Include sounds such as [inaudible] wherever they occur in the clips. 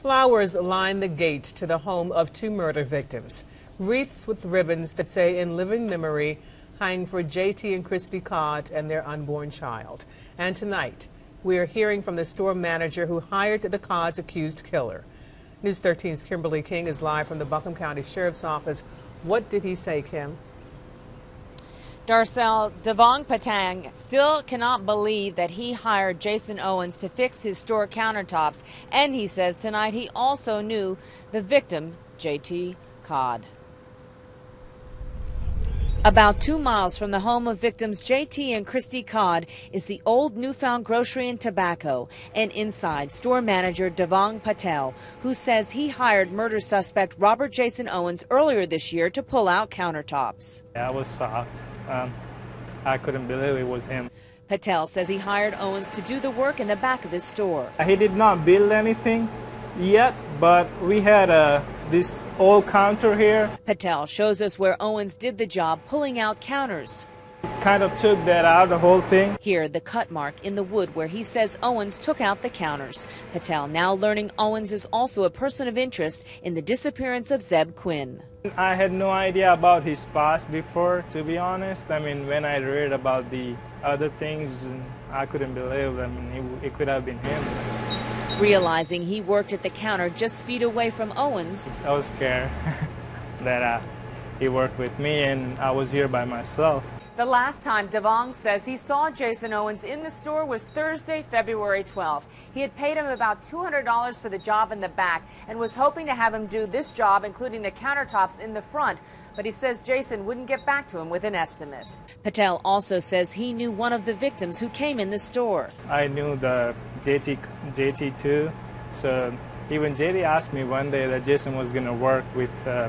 Flowers line the gate to the home of two murder victims. Wreaths with ribbons that say in living memory hang for JT and Cristie Codd and their unborn child. And tonight, we are hearing from the store manager who hired the Codd's accused killer. News 13's Kimberly King is live from the Buncombe County Sheriff's Office. What did he say, Kim? Darcel Devang Patel still cannot believe that he hired Jason Owens to fix his store countertops, and he says tonight he also knew the victim, JT Codd. About two miles from the home of victims JT and Cristie Codd is the old Newfound Grocery and Tobacco, and inside store manager Devang Patel, who says he hired murder suspect Robert Jason Owens earlier this year to pull out countertops. I was shocked. Um, I couldn't believe it was him. Patel says he hired Owens to do the work in the back of his store. He did not build anything yet, but we had a this old counter here. Patel shows us where Owens did the job pulling out counters. Kind of took that out, the whole thing. Here, the cut mark in the wood where he says Owens took out the counters. Patel now learning Owens is also a person of interest in the disappearance of Zebb Quinn. I had no idea about his past before, to be honest. I mean, when I read about the other things, I couldn't believe. I mean, it, it could have been him. Realizing he worked at the counter just feet away from Owens, I was scared [laughs] that uh, he worked with me and I was here by myself. The last time Devang says he saw Jason Owens in the store was Thursday, February 12th. He had paid him about $200 for the job in the back and was hoping to have him do this job, including the countertops in the front. But he says Jason wouldn't get back to him with an estimate. Patel also says he knew one of the victims who came in the store. I knew the JT, JT too. So even JT asked me one day that Jason was going to work with uh,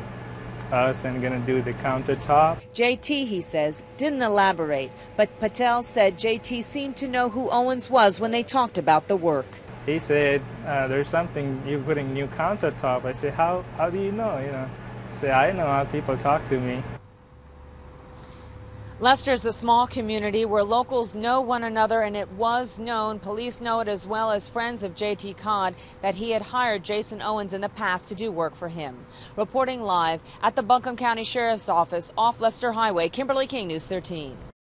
us and going to do the countertop. JT, he says, didn't elaborate, but Patel said JT seemed to know who Owens was when they talked about the work. He said, uh, "There's something you're putting new countertop." I said, "How? How do you know?" You know, say, "I know how people talk to me." Leicester is a small community where locals know one another, and it was known, police know it as well as friends of JT Codd, that he had hired Jason Owens in the past to do work for him. Reporting live at the Buncombe County Sheriff's Office off Leicester Highway, Kimberly King, News 13.